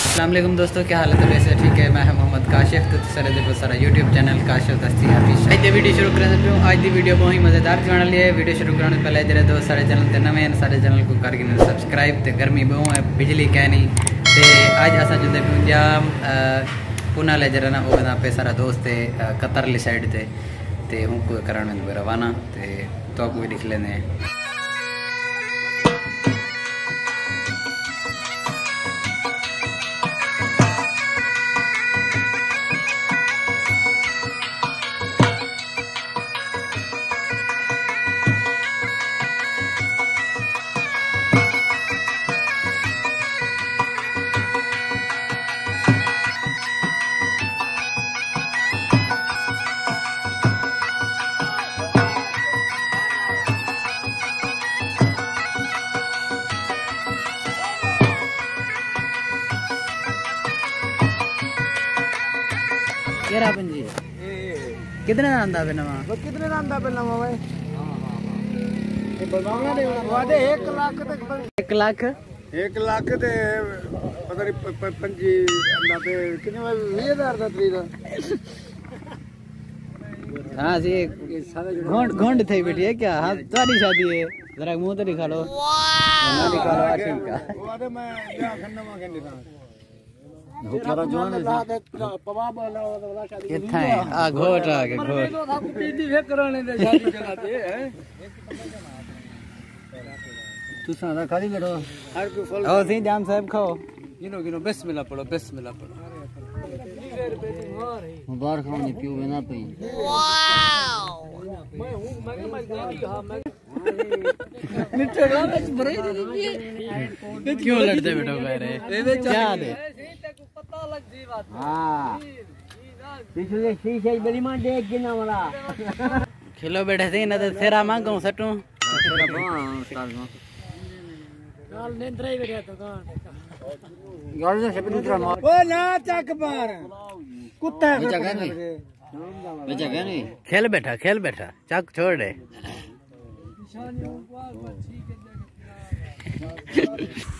असलम दोस्तों, क्या हाल है? तो वैसे ठीक है, मैं मोहम्मद काशिफ तो सारे सारा यूट्यूब चैनल काशिफ दस्ती हाफिज आज दी वीडियो शुरू करने पे आज दी वीडियो बहुत ही मज़ेदार जाने लिए। वीडियो शुरू करने से पहले जरा दोस्त सारे चैनल ते नवे सारे चैनल को करके सब्सक्राइब ते गर्मी बहुत है, बिजली कै नहीं। ते आज असा जुदे पे जाम पुना ले जरा ना, वो पे सारा दोस्त है कतर ली साइड ते। ते हूँ को कराने रवाना तो आपको भी दिख लेने तेरह पंजी कितने का आंदा पे नवा वो कितने का आंदा पे नवा भाई वादे एक लाख तक एक लाख एक लाख ते पता नहीं पंजी आंदा पे कितने में वीह हज़ार का तरीका हाँ जी घोंड घोंड थी बेटी है क्या हाँ तुम्हारी शादी है जरा मुँह तो दिखा लो दिखा लो आशिक का मैं घोटरा जो तो है ना पवा बना वाला शादी किथे आ घोट आ के घोट। मैं तो आपको पीटी वे कराने दे शादी कराते हैं? तू सारा खाली करो। हर को फल और सी जाम साहब खाओ। गिनो गिनो बिस्मिल्लाह पढ़ो बिस्मिल्लाह पढ़ो। मुबारक हो नहीं पियो बिना पई। वाओ मैं हूँ मैं हाँ, मैं हाँ मैं मिठड़ा में भरे नहीं क्यों लड़ते बेटो कह रहे क्या दे? पिछले शीशे बड़ी माँ देख गिना वाला। खिलो बैठे थे ना तो तेरा मांगो सटू ओ ना चक पर कुत्ता खेल बैठा खेल बैठा चक छोड़ दे no, no, no, no. हार कोई नहीं? हो कहना हार क्यों कहना इंजीनियर अपने नाक ते खड़े हो कहना बेटे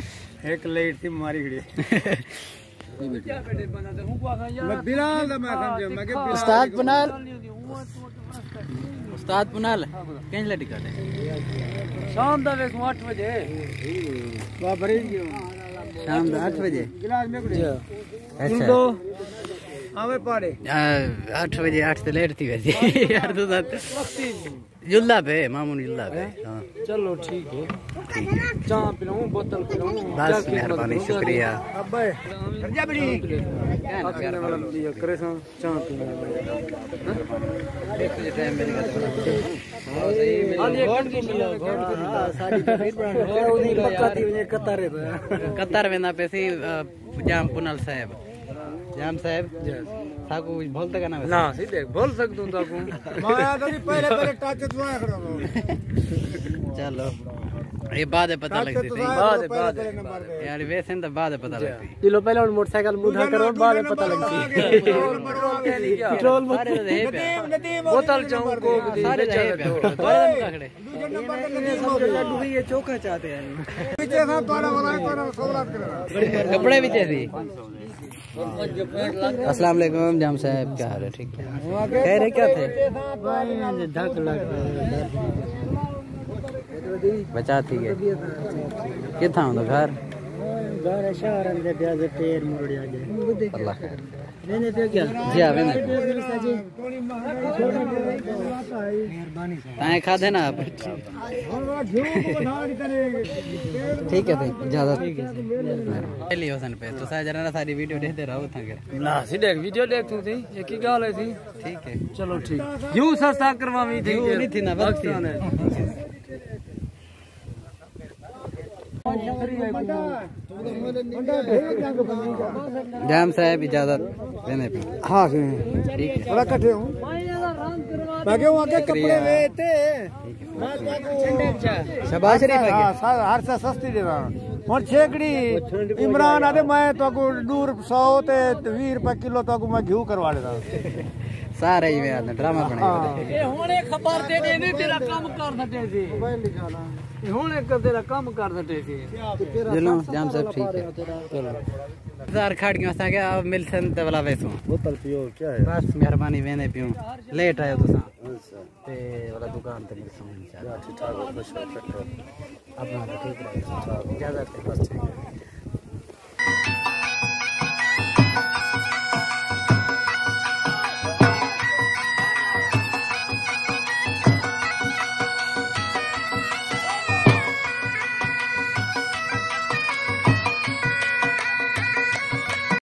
दा मैं समझ मैं के उस्ताद पुनाल। उस्ताद पुनाल किंज ला टिकट है शाम दा वेख 8 बजे वाह भरी शाम को आठ बजे। गिलास में कुड़ी अच्छा। दो आवे पाड़े। आ, आठ बजे आठ से लेट थी वैसे। यार तो साथ जुल्ला पे मामून जुल्ला पे हाँ चलो ठीक है। ठीक है। चाह पिलाऊं बोतल पिलाऊं बस मेहरबानी शुक्रिया। अब्बे। जा बड़ी? आखने वाला लिया करे सा चाह पीने एक बजे टाइम मिलेगा कतार वेंदा पेसी जाम पुनल साहब। जाम साहब? थाकू कुछ बोलते का ना? ना सीधे बोल सकता हूँ ताकू माया तो पहले पहले टच दुआ करो चलो। ये बाद पता लगती थी। बाद बाद यार वैसे तो बाद पता लगती। चलो पहले और मोटरसाइकिल मुधा करो बाद पता लगती। पेट्रोल बोतल चाहूँ को सारे चाहते पे चौका दम हैं। कपड़े भी चाहिए अस्सलाम वालेकुम जाम साहब क्या हाल है? ठीक है। कह रहे क्या थे? बचा थी कितना हूँ तो घर? घर अंदर जे अल्लाह खैर जी हाँ वेंदे ताए खाधे ना आप? ठीक है भाई इजाज़त पहली होसन पे। तो सा जरा सारी वीडियो देखते रहो था के ना सी देख वीडियो देख तू थी ये की गाल है थी ठीक है। चलो ठीक। यूँ सस्ता करवावी थी नहीं थी ना, वक्त थी। जाम साहब इजाजत देने पे हाँ ठीक है थोड़ा कटे हूँ मैं क्यों आगे कपड़े लेते शबाश शरीफ है हाँ सा- हर से सस्ती देना ਹੁਣ ਛੇਕੜੀ ਇਮਰਾਨ ਆਦੇ ਮੈਂ ਤੁਹਾਨੂੰ ਦੂਰ 100 ਤੇ 20 ਰੁਪਏ ਕਿਲੋ ਤੁਹਾਨੂੰ ਮੈਂ ਘਿਓ ਕਰਵਾ ਦੇਦਾ सारे ही में ड्रामा बनाया ਇਹ ਹੁਣ ਇਹ ਖਬਰ ਦੇ ਦੇ ਨਹੀਂ ਤੇਰਾ ਕੰਮ ਕਰ ਸਕੇ ਸੀ ਇਹ ਹੁਣ ਇੱਕ ਤੇਰਾ ਕੰਮ ਕਰ ਸਕੇ ਸੀ चलो जाम साहब ठीक है चलो हजार खाड़ियों सा क्या अब मिल सन ते वाला वैसो बोतल पियो क्या है बस मेहरबानी वेने पियो लेट आयो तुसा ते वाला दुकान ते मिल सो इंशाल्लाह ठीक ठाक हो खुश हो अपना ठीक रहे इजाजत है बस ठीक है